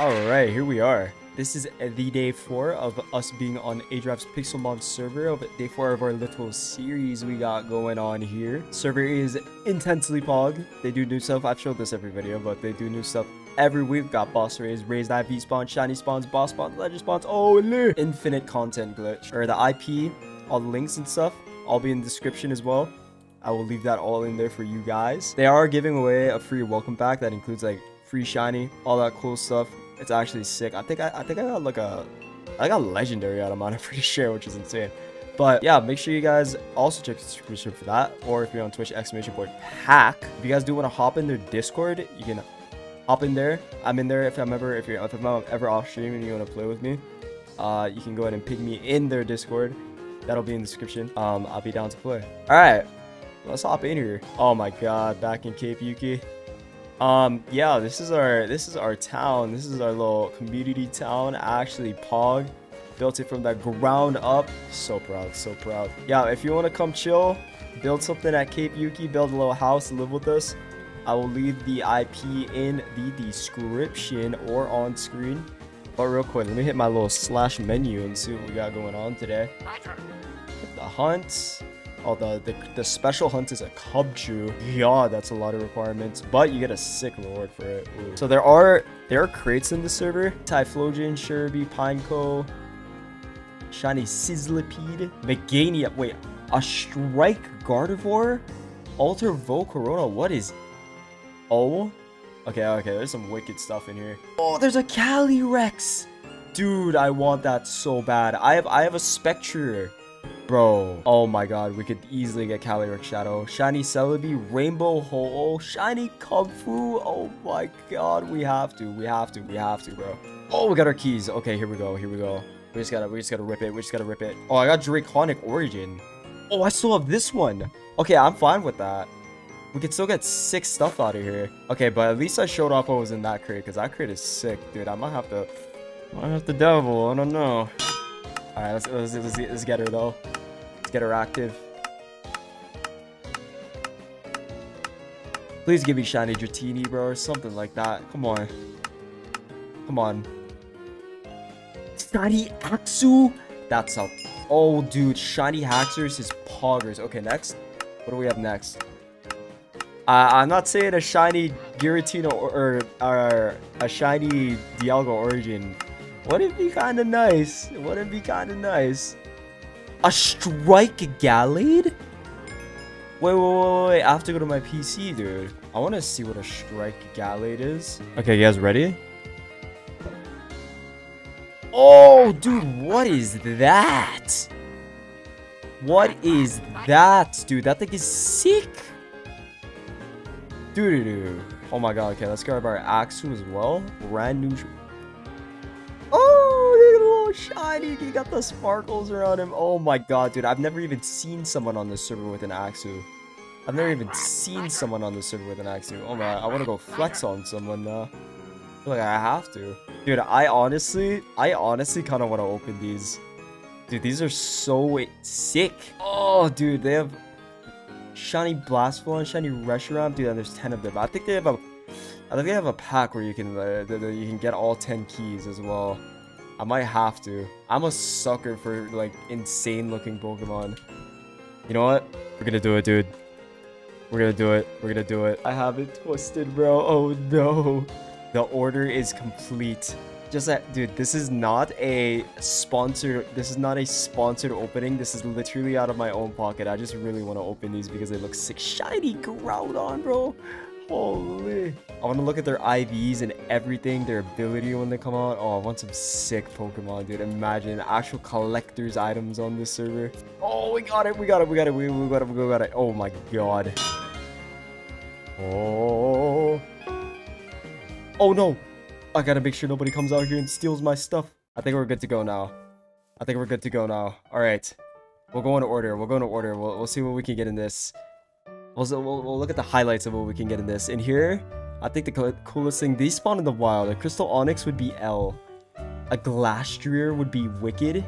Alright, here we are. This is the day 4 of us being on aDrive's Pixelmon server of day 4 of our little series we got going on here. Server is intensely pog. They do new stuff. I've showed this every video, but they do new stuff every week. Got boss raids, raised IV spawns, shiny spawns, boss spawns, legend spawns. Oh, no. infinite content glitch. Or the IP, all the links and stuff, all be in the description as well. I will leave that all in there for you guys. They are giving away a free welcome pack that includes like free shiny, all that cool stuff. It's actually sick. I think I, I think I got like a I got legendary out of mine, I'm pretty sure, which is insane. But yeah, make sure you guys also check the description for that. Or if you're on Twitch, exclamation point pack. If you guys do want to hop in their Discord, you can hop in there. I'm in there if I'm ever if you're if I'm ever off stream and you want to play with me. Uh, you can go ahead and pick me in their Discord. That'll be in the description. Um, I'll be down to play. All right, let's hop in here. Oh my god, back in Cape Yuki. Um, yeah, this is our this is our town. This is our little community town. Actually, Pog built it from the ground up. So proud, so proud. Yeah, if you want to come chill, build something at Cape Yuki, build a little house, live with us. I will leave the IP in the description or on screen. But real quick, let me hit my little slash menu and see what we got going on today. The hunt. Oh, the, the, special hunt is a Cubchoo. Yeah, that's a lot of requirements, but you get a sick reward for it. Ooh. So there are there are crates in the server. Typhlosion, Sherby, Pineco, Shiny Sizzlipede, Meganium. Wait, a Strike Gardevoir, Alter Volcarona. What is? Oh, okay, okay. There's some wicked stuff in here. Oh, there's a Calyrex. Dude, I want that so bad. I have I have a Spectrier. Bro, oh my god, we could easily get Calyrex Shadow. Shiny Celebi, Rainbow Ho-Oh, Shiny Kung Fu. Oh my god, we have to, we have to, we have to, bro. Oh, we got our keys. Okay, here we go, here we go. We just gotta, we just gotta rip it, we just gotta rip it. Oh, I got Draconic Origin. Oh, I still have this one. Okay, I'm fine with that. We could still get sick stuff out of here. Okay, but at least I showed off what was in that crate, because that crate is sick, dude. I might have to, I might have to devil, I don't know. Alright, let's, let's, let's, let's get her, though. Get her active. Please give me Shiny Dratini, bro, or something like that. Come on. Come on. Shiny Axew? That's a... Oh, dude. Shiny Haxorus is poggers. Okay, next. What do we have next? Uh, I'm not saying a shiny Giratina or, or, or a shiny Dialga Origin. Wouldn't it be kind of nice? Wouldn't it be kind of nice? A strike Gallade? Wait, wait, wait, wait, I have to go to my PC, dude. I want to see what a strike Gallade is. Okay, you guys ready? Oh, dude, what is that? What is that, dude? That thing is sick. Dude, dude, Oh my god, okay, let's grab our Axew as well. Brand new shiny. He got the sparkles around him. Oh my god, dude. I've never even seen someone on this server with an Axew. I've never even seen someone on this server with an Axew. Oh my, I want to go flex on someone now. I feel like I have to. Dude, I honestly, I honestly kind of want to open these. Dude, these are so sick. Oh, dude, they have shiny Blastful and shiny Reshiram. Dude, and there's 10 of them. I think they have a, I think they have a pack where you can, uh, you can get all 10 keys as well. I might have to. I'm a sucker for, like, insane-looking Pokemon. You know what? We're gonna do it, dude. We're gonna do it. We're gonna do it. I have it twisted, bro. Oh, no. The order is complete. Just that, dude, this is not a sponsored, this is not a sponsored opening. This is literally out of my own pocket. I just really want to open these because they look sick. Shiny Groudon, bro. Holy. I want to look at their IVs and everything, their ability when they come out. Oh, I want some sick Pokemon, dude. Imagine actual collector's items on this server. Oh, we got it. We got it. We got it. We, we got it. We got it. Oh my god. Oh. Oh no. I gotta make sure nobody comes out here and steals my stuff. I think we're good to go now. I think we're good to go now. Alright. We'll go in order. We'll go in order. We'll, we'll see what we can get in this. We'll, we'll, we'll look at the highlights of what we can get in this. In here, I think the coolest thing, these spawn in the wild. A Crystal Onyx would be L. A Glastrier would be Wicked.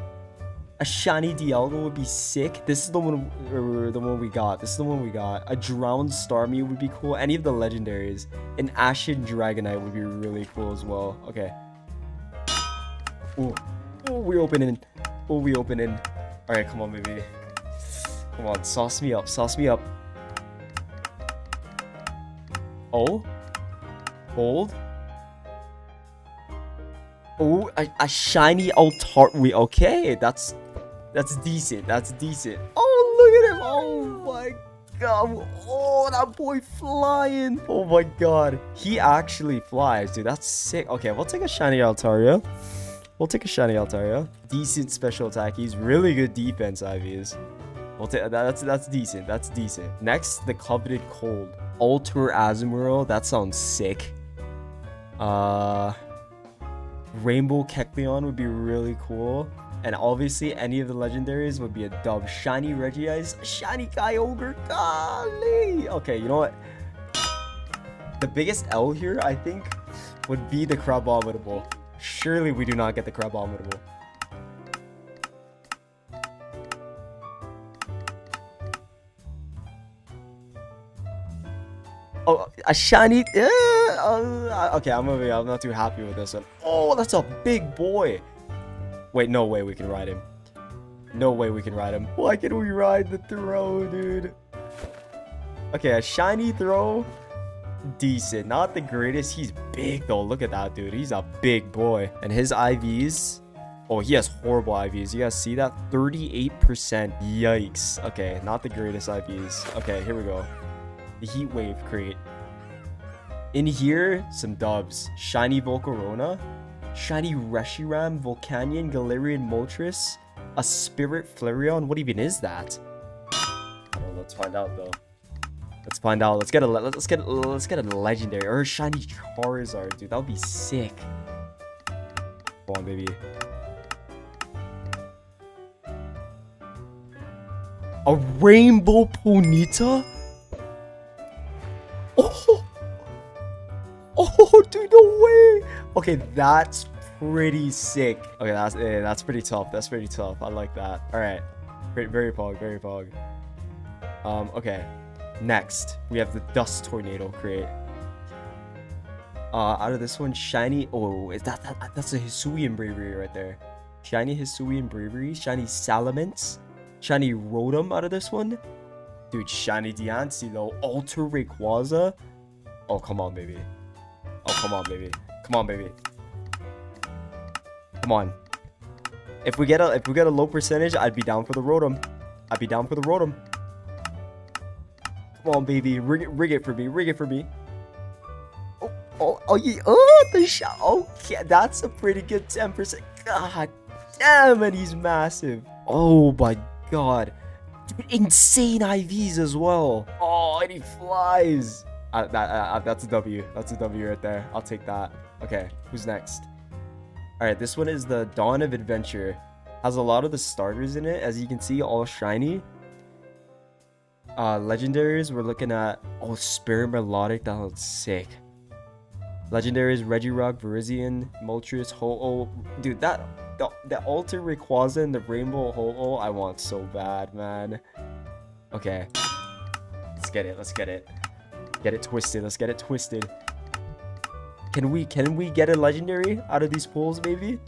A Shiny Dialga would be sick. This is the one, er, the one we got. This is the one we got. A Drowned Starmie would be cool. Any of the legendaries. An Ashen Dragonite would be really cool as well. Okay. Oh, oh, we opening. Oh, we opening. All right, come on, baby. Come on, sauce me up, sauce me up. Oh, gold. Oh, a, a shiny altar. We okay? That's that's decent. That's decent. Oh, look at him. Oh my god. Oh, that boy flying. Oh my god. He actually flies, dude. That's sick. Okay, we'll take a shiny Altaria. We'll take a shiny Altaria. Decent special attack. He's really good defense, IVs. We'll take that's that's decent. That's decent. Next, the coveted cold. Alter Azumarill. That sounds sick. Uh Rainbow Kecleon would be really cool. And obviously, any of the legendaries would be a dub. Shiny Regice, Shiny Kyogre, golly! Okay, you know what? The biggest L here, I think, would be the Crabominable. Surely we do not get the Crabominable. Oh, a shiny. Uh, uh, okay, I'm gonna. I'm not too happy with this one. Oh, that's a big boy. Wait, no way we can ride him. No way we can ride him. Why can we ride the Throh, dude? Okay, a shiny Throh. Decent. Not the greatest. He's big, though. Look at that, dude. He's a big boy. And his IVs... Oh, he has horrible IVs. You guys see that? 38%. Yikes. Okay, not the greatest IVs. Okay, here we go. The Heat Wave crate. In here, some dubs. Shiny Volcarona. Shiny Reshiram, Volcanion, Galarian Moltres, a Spirit Flareon. What even is that? Well, let's find out though. Let's find out. Let's get a let's get let's get a legendary or a shiny Charizard, dude. That would be sick. Come on, baby. A rainbow Ponyta? Okay, that's pretty sick. Okay, that's yeah, that's pretty tough. That's pretty tough. I like that. All right, very, very pog, very pog. Um, okay. Next, we have the Dust Tornado crate. Uh, out of this one, shiny. Oh, is that, that that's a Hisuian Braviary right there? Shiny Hisuian Braviary, shiny Salamence, shiny Rotom out of this one. Dude, shiny Diancie though. Alter Rayquaza. Oh, come on, baby. Oh, come on, baby. Come on, baby. Come on. If we get a if we get a low percentage, I'd be down for the Rotom. I'd be down for the Rotom. Come on, baby. Rig it, rig it for me. Rig it for me. Oh, oh, oh, yeah. Oh, the shot. Okay, that's a pretty good 10%. God damn it, he's massive. Oh my god. Dude, insane IVs as well. Oh, and he flies. Uh, that, uh, that's a W. That's a W right there. I'll take that. Okay, who's next? All right, this one is the Dawn of Adventure. Has a lot of the starters in it, as you can see, all shiny. Uh, legendaries, we're looking at oh Spirit Melodic, that looks sick. Legendaries, Regirock, Virizion, Moltres, Ho-Oh. Dude, that the, the Alter Rayquaza and the Rainbow Ho-Oh, I want so bad, man. Okay. Let's get it, let's get it. Get it twisted. Let's get it twisted. Can we can we get a legendary out of these pools, maybe?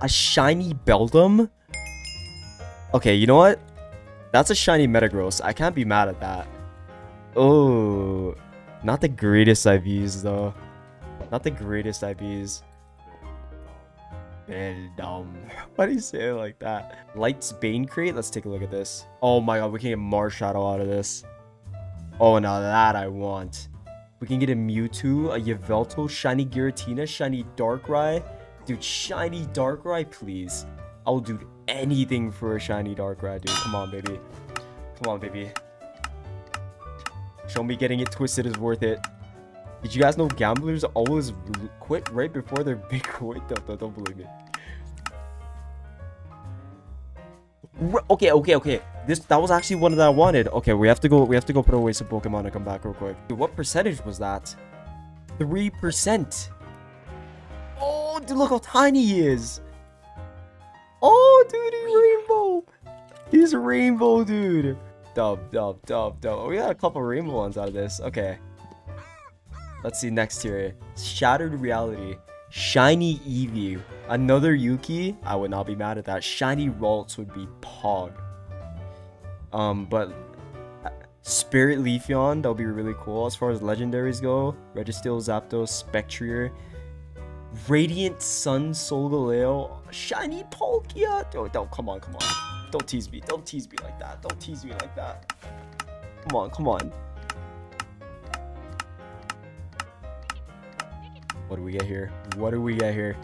A shiny Beldum? Okay, you know what? That's a shiny Metagross. I can't be mad at that. Oh, not the greatest IVs though. Not the greatest IVs. Eh, dumb. Why do you say it like that? Light's Bane crate? Let's take a look at this. Oh my god, we can get Marshadow out of this. Oh, now that I want. We can get a Mewtwo, a Yveltal, Shiny Giratina, Shiny Darkrai. Dude, Shiny Darkrai, please. I'll do anything for a Shiny Darkrai, dude. Come on, baby. Come on, baby. Show me getting it twisted is worth it. Did you guys know gamblers always quit right before their big win? Don't, don't, don't believe me. Okay, okay, okay. This that was actually one that I wanted. Okay, we have to go. We have to go put away some Pokemon and come back real quick. Dude, what percentage was that? Three percent. Oh, dude, look how tiny he is. Oh, dude, he's rainbow. He's rainbow, dude. Dub, dub, dub, dub. We got a couple rainbow ones out of this. Okay. Let's see next here. Shattered Reality. Shiny Eevee. Another Yuki. I would not be mad at that. Shiny Ralts would be Pog. Um, but uh, Spirit Leafeon, that would be really cool. As far as legendaries go, Registeel, Zapdos, Spectrier, Radiant Sun, Solgaleo, Shiny Palkia. Oh, don't, come on, come on. Don't tease me. Don't tease me like that. Don't tease me like that. Come on, come on. What do we get here? What do we get here?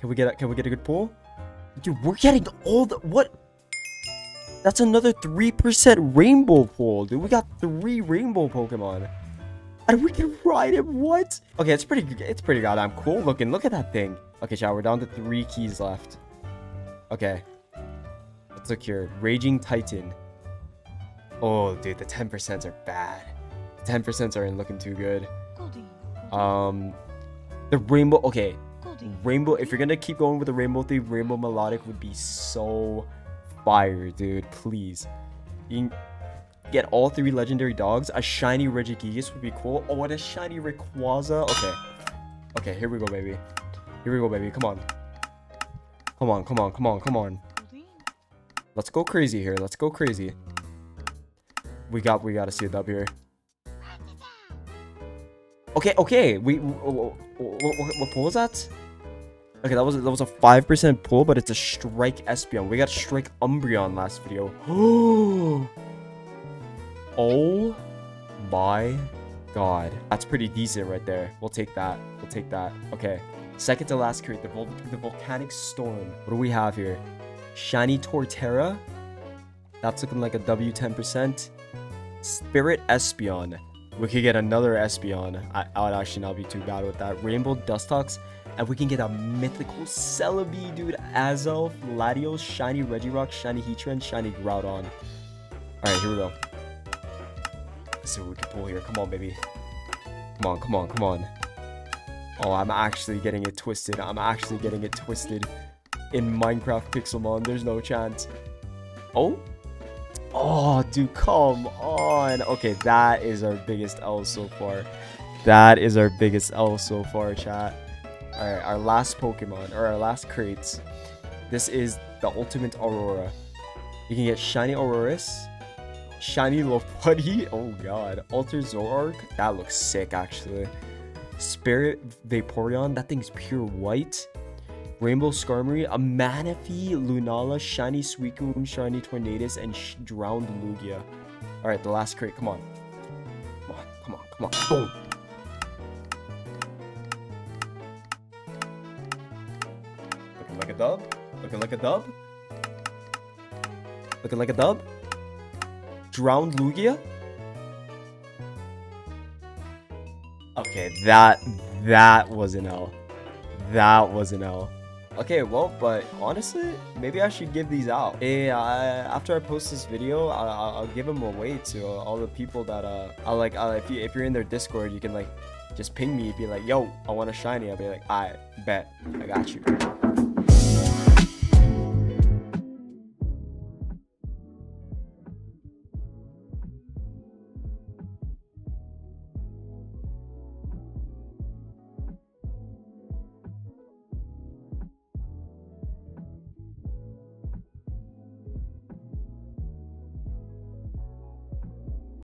Can we get a, can we get a good pull? Dude, we're getting all the what? That's another 3% rainbow pull, dude. We got three rainbow Pokemon. And we can ride it, what? Okay, it's pretty it's pretty goddamn cool looking. Look at that thing. Okay, chat, we're down to three keys left. Okay. Let's look here. Raging Titan. Oh, dude, the 10% are bad. The 10% aren't looking too good. Um, the rainbow. Okay, rainbow. If you're gonna keep going with the rainbow theme, rainbow melodic would be so fire, dude. Please, you can get all three legendary dogs. A shiny Regigigas would be cool. Oh, and a shiny Rayquaza. Okay, okay. Here we go, baby. Here we go, baby. Come on. Come on, come on, come on, come on. Let's go crazy here. Let's go crazy. We got, we got to see it up here. Okay, okay. We what, what, what pull was that? Okay, that was that was a five percent pull, but it's a strike Espeon. We got strike Umbreon last video. oh my god, that's pretty decent right there. We'll take that. We'll take that. Okay, second to last crate, the Vol the volcanic storm. What do we have here? Shiny Torterra. That's looking like a W 10%. Spirit Espeon. We could get another Espeon. I, I would actually not be too bad with that. Rainbow Dustox. And we can get a mythical Celebi, dude. Azelf, Latios, Shiny Regirock, Shiny Heatran, Shiny Groudon. Alright, here we go. Let's see what we can pull here. Come on, baby. Come on, come on, come on. Oh, I'm actually getting it twisted. I'm actually getting it twisted in Minecraft Pixelmon. There's no chance. Oh? Oh, dude, come on. Okay, that is our biggest L so far. That is our biggest L so far, chat. Alright, our last Pokemon, or our last crates. This is the Ultimate Aurora. You can get Shiny Aurorus, Shiny Lopunny, oh god, Alter Zoroark, that looks sick actually. Spirit Vaporeon, that thing's pure white. Rainbow Skarmory, a Manaphy, Lunala, Shiny Suicune, Shiny Tornadus, and Sh Drowned Lugia. Alright, the last crate, come on. Come on, come on, come on. Boom! Looking like a dub? Looking like a dub? Looking like a dub? Drowned Lugia? Okay, that, that was an L. That was an L. Okay, well, but honestly, maybe I should give these out. Hey, after I post this video, I, will give them away to all the people that uh, I like. If you if you're in their Discord, you can like just ping me, be like, "Yo, I want a shiny." I'll be like, "I bet, I got you."